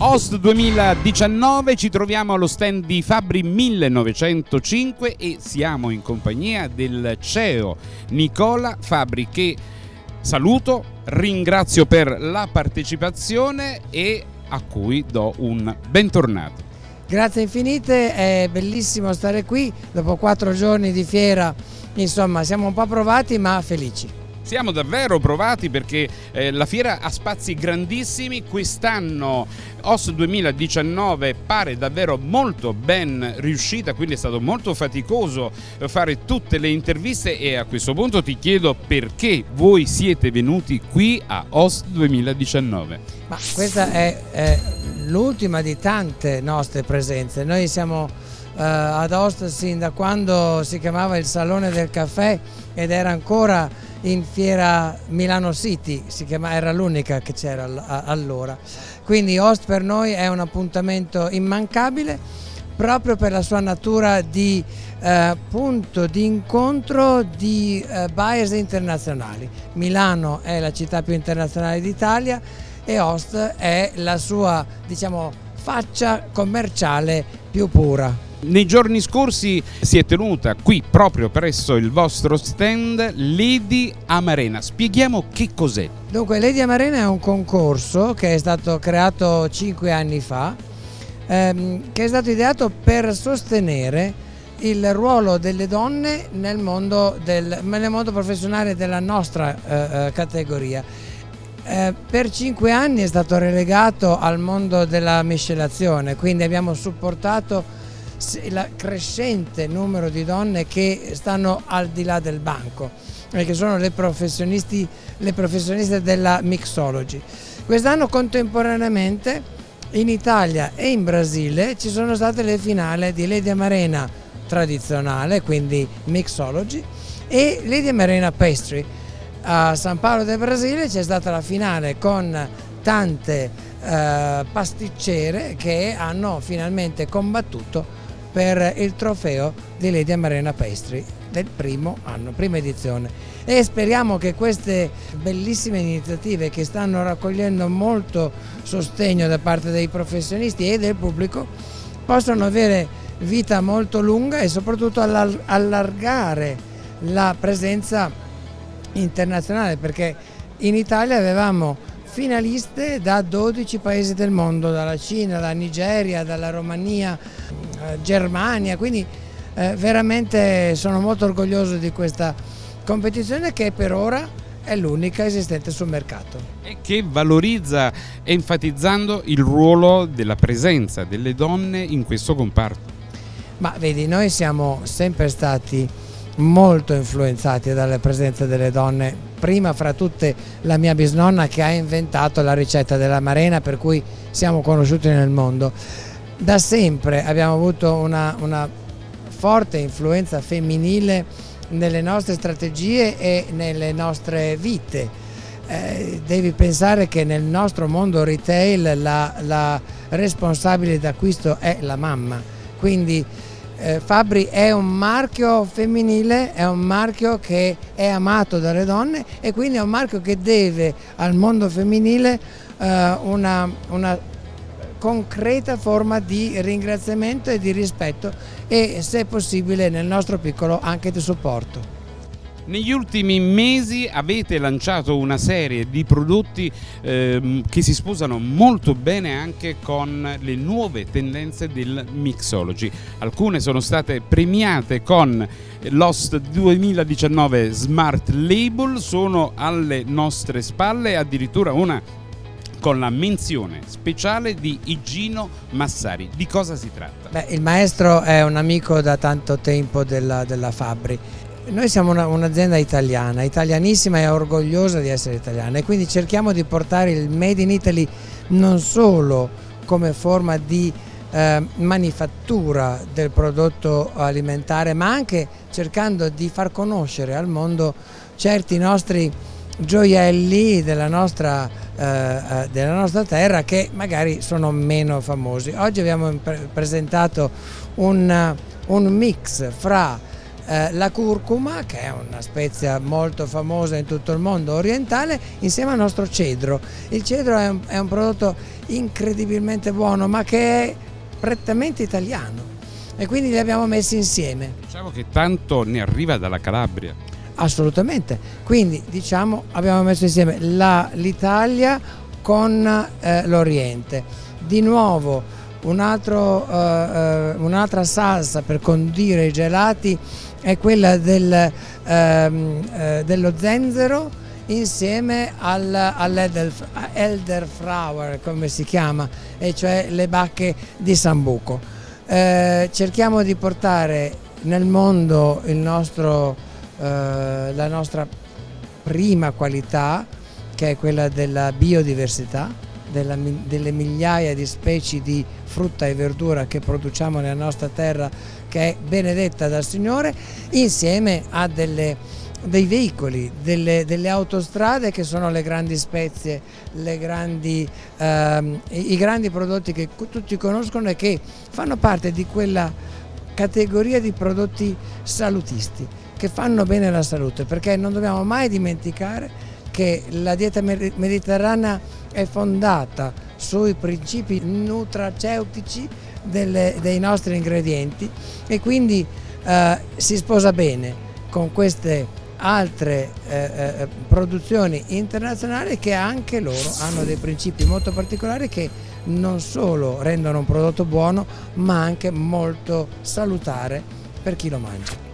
Host 2019 ci troviamo allo stand di Fabri 1905 e siamo in compagnia del CEO Nicola Fabri che saluto, ringrazio per la partecipazione e a cui do un bentornato. Grazie infinite, è bellissimo stare qui dopo quattro giorni di fiera, insomma siamo un po' provati ma felici. Siamo davvero provati perché eh, la fiera ha spazi grandissimi, quest'anno OS 2019 pare davvero molto ben riuscita, quindi è stato molto faticoso fare tutte le interviste e a questo punto ti chiedo perché voi siete venuti qui a OS 2019. Ma questa è, è l'ultima di tante nostre presenze, noi siamo eh, ad Ost sin da quando si chiamava il Salone del Caffè ed era ancora in fiera Milano City, chiama, era l'unica che c'era allora. Quindi Host per noi è un appuntamento immancabile proprio per la sua natura di eh, punto di incontro di eh, buyers internazionali. Milano è la città più internazionale d'Italia e Host è la sua diciamo, faccia commerciale più pura. Nei giorni scorsi si è tenuta qui proprio presso il vostro stand Lady Amarena. Spieghiamo che cos'è. Dunque Lady Amarena è un concorso che è stato creato cinque anni fa, ehm, che è stato ideato per sostenere il ruolo delle donne nel mondo, del, nel mondo professionale della nostra eh, eh categoria. Eh, per cinque anni è stato relegato al mondo della miscelazione, quindi abbiamo supportato il crescente numero di donne che stanno al di là del banco e che sono le, le professioniste della mixology. Quest'anno contemporaneamente in Italia e in Brasile ci sono state le finali di Lady Amarena tradizionale, quindi mixology, e Lady Amarena Pastry. A San Paolo del Brasile c'è stata la finale con tante eh, pasticcere che hanno finalmente combattuto per il trofeo di Lady Amarena Pastry del primo anno, prima edizione. E speriamo che queste bellissime iniziative che stanno raccogliendo molto sostegno da parte dei professionisti e del pubblico possano avere vita molto lunga e soprattutto allargare la presenza internazionale perché in Italia avevamo finaliste da 12 paesi del mondo, dalla Cina, dalla Nigeria, dalla Romania, eh, Germania, quindi eh, veramente sono molto orgoglioso di questa competizione che per ora è l'unica esistente sul mercato. E che valorizza enfatizzando il ruolo della presenza delle donne in questo comparto. Ma vedi, noi siamo sempre stati molto influenzati dalla presenza delle donne, prima fra tutte la mia bisnonna che ha inventato la ricetta della marena per cui siamo conosciuti nel mondo da sempre abbiamo avuto una, una forte influenza femminile nelle nostre strategie e nelle nostre vite. Eh, devi pensare che nel nostro mondo retail la, la responsabile d'acquisto è la mamma, quindi eh, Fabri è un marchio femminile, è un marchio che è amato dalle donne e quindi è un marchio che deve al mondo femminile eh, una, una concreta forma di ringraziamento e di rispetto e se possibile nel nostro piccolo anche di supporto. Negli ultimi mesi avete lanciato una serie di prodotti eh, che si sposano molto bene anche con le nuove tendenze del mixology. Alcune sono state premiate con l'Host 2019 Smart Label, sono alle nostre spalle addirittura una con la menzione speciale di Igino Massari. Di cosa si tratta? Beh, il maestro è un amico da tanto tempo della, della Fabri. Noi siamo un'azienda un italiana, italianissima e orgogliosa di essere italiana e quindi cerchiamo di portare il Made in Italy non solo come forma di eh, manifattura del prodotto alimentare ma anche cercando di far conoscere al mondo certi nostri gioielli della nostra, eh, eh, della nostra, terra che magari sono meno famosi. Oggi abbiamo pre presentato un, un mix fra eh, la curcuma, che è una spezia molto famosa in tutto il mondo orientale, insieme al nostro cedro. Il cedro è un, è un prodotto incredibilmente buono, ma che è prettamente italiano e quindi li abbiamo messi insieme. Diciamo che tanto ne arriva dalla Calabria. Assolutamente, quindi diciamo abbiamo messo insieme l'Italia con eh, l'Oriente. Di nuovo un altro, uh, uh, un'altra salsa per condire i gelati è quella del, uh, dello zenzero insieme al, all'elderflower come si chiama e cioè le bacche di sambuco. Eh, cerchiamo di portare nel mondo nostro, eh, la nostra prima qualità che è quella della biodiversità della, delle migliaia di specie di frutta e verdura che produciamo nella nostra terra che è benedetta dal Signore insieme a delle, dei veicoli, delle, delle, autostrade che sono le grandi spezie, le grandi, ehm, i, grandi prodotti che tutti conoscono e che fanno parte di quella categoria di prodotti salutisti che fanno bene alla salute perché non dobbiamo mai dimenticare che la dieta mediterranea è fondata sui principi nutraceutici delle, dei nostri ingredienti e quindi eh, si sposa bene con queste altre eh, eh, produzioni internazionali che anche loro hanno dei principi molto particolari che non solo rendono un prodotto buono ma anche molto salutare per chi lo mangia.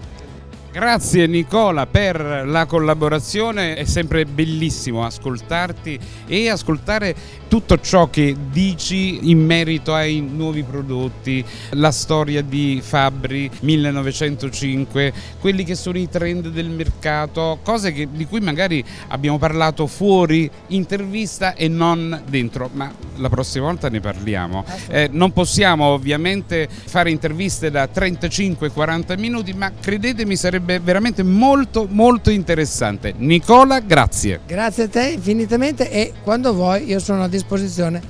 Grazie Nicola per la collaborazione, è sempre bellissimo ascoltarti e ascoltare tutto ciò che dici in merito ai nuovi prodotti, la storia di Fabri 1905, quelli che sono i trend del mercato, cose che, di cui magari abbiamo parlato fuori intervista e non dentro, ma la prossima volta ne parliamo. Eh, non possiamo ovviamente fare interviste da 35-40 minuti, ma credetemi sarebbe veramente molto molto interessante. Nicola, grazie. Grazie a te infinitamente e quando vuoi io sono a disposizione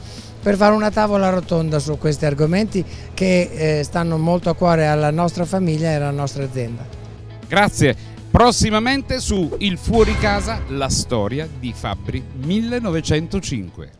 per fare una tavola rotonda su questi argomenti che eh, stanno molto a cuore alla nostra famiglia e alla nostra azienda. Grazie. Prossimamente su Il Fuori Casa, la storia di Fabbri 1905.